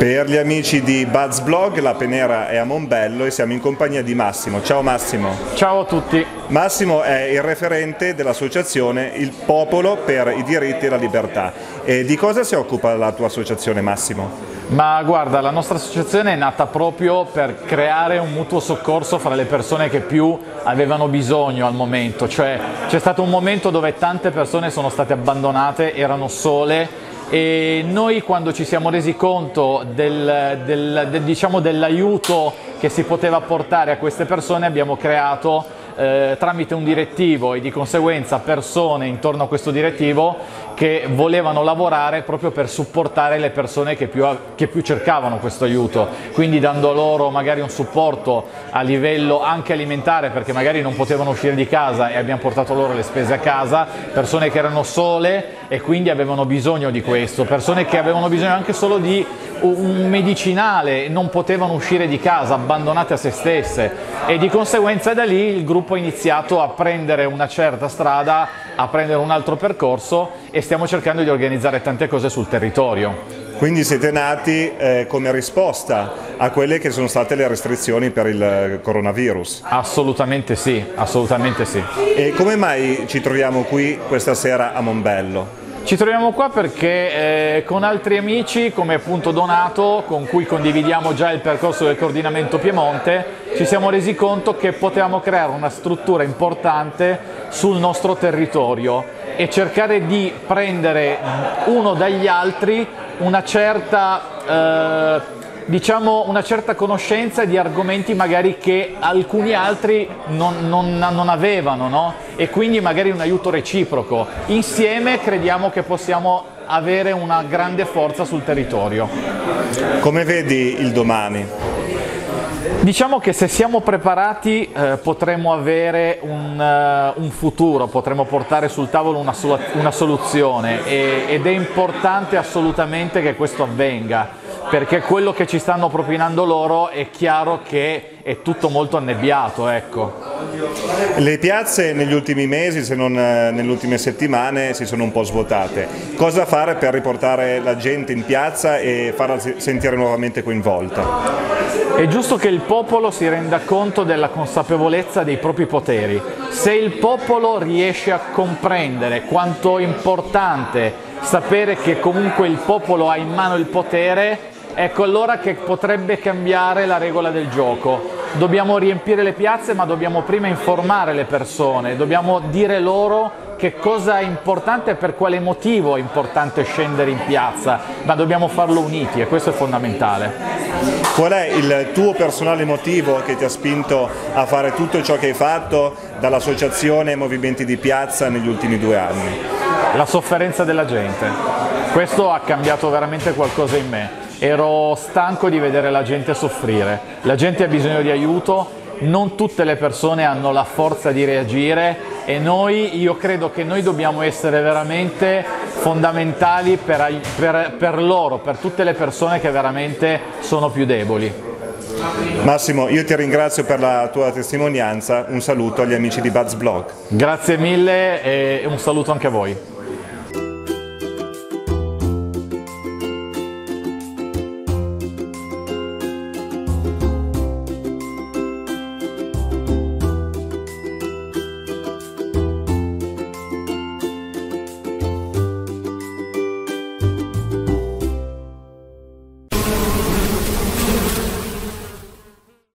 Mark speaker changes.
Speaker 1: Per gli amici di Buzz Blog, la Penera è a Monbello e siamo in compagnia di Massimo. Ciao Massimo.
Speaker 2: Ciao a tutti.
Speaker 1: Massimo è il referente dell'associazione Il Popolo per i diritti e la libertà. E di cosa si occupa la tua associazione Massimo?
Speaker 2: Ma guarda, la nostra associazione è nata proprio per creare un mutuo soccorso fra le persone che più avevano bisogno al momento, cioè c'è stato un momento dove tante persone sono state abbandonate, erano sole e noi quando ci siamo resi conto del, del, del, diciamo, dell'aiuto che si poteva portare a queste persone abbiamo creato eh, tramite un direttivo e di conseguenza persone intorno a questo direttivo che volevano lavorare proprio per supportare le persone che più, che più, cercavano questo aiuto, quindi dando loro magari un supporto a livello anche alimentare perché magari non potevano uscire di casa e abbiamo portato loro le spese a casa, persone che erano sole e quindi avevano bisogno di questo, persone che avevano bisogno anche solo di un medicinale, non potevano uscire di casa, abbandonate a se stesse. E di conseguenza da lì il gruppo ha iniziato a prendere una certa strada, a prendere un altro percorso e stiamo cercando di organizzare tante cose sul territorio.
Speaker 1: Quindi siete nati eh, come risposta a quelle che sono state le restrizioni per il coronavirus?
Speaker 2: Assolutamente sì, assolutamente sì.
Speaker 1: E come mai ci troviamo qui questa sera a Monbello?
Speaker 2: Ci troviamo qua perché eh, con altri amici come appunto Donato, con cui condividiamo già il percorso del coordinamento Piemonte, ci siamo resi conto che potevamo creare una struttura importante sul nostro territorio e cercare di prendere uno dagli altri una certa eh, diciamo, una certa conoscenza di argomenti magari che alcuni altri non, non, non avevano no? e quindi magari un aiuto reciproco. Insieme crediamo che possiamo avere una grande forza sul territorio.
Speaker 1: Come vedi il domani?
Speaker 2: Diciamo che se siamo preparati eh, potremo avere un, uh, un, futuro, potremo portare sul tavolo una, una soluzione e, ed è importante assolutamente che questo avvenga perché quello che ci stanno propinando loro è chiaro che è tutto molto annebbiato. Ecco.
Speaker 1: Le piazze negli ultimi mesi, se non eh, nelle ultime settimane, si sono un po' svuotate. Cosa fare per riportare la gente in piazza e farla sentire nuovamente coinvolta?
Speaker 2: È giusto che il popolo si renda conto della consapevolezza dei propri poteri. Se il popolo riesce a comprendere quanto è importante sapere che comunque il popolo ha in mano il potere, Ecco allora che potrebbe cambiare la regola del gioco. Dobbiamo riempire le piazze ma dobbiamo prima informare le persone, dobbiamo dire loro che cosa è importante e per quale motivo è importante scendere in piazza, ma dobbiamo farlo uniti e questo è fondamentale.
Speaker 1: Qual è il tuo personale motivo che ti ha spinto a fare tutto ciò che hai fatto dall'associazione Movimenti di Piazza negli ultimi due anni?
Speaker 2: La sofferenza della gente. Questo ha cambiato veramente qualcosa in me ero stanco di vedere la gente soffrire, la gente ha bisogno di aiuto, non tutte le persone hanno la forza di reagire e noi, io credo che noi dobbiamo essere veramente fondamentali per, per, per loro, per tutte le persone che veramente sono più deboli.
Speaker 1: Massimo, io ti ringrazio per la tua testimonianza, un saluto agli amici di Buzz Blog.
Speaker 2: Grazie mille e un saluto anche a voi.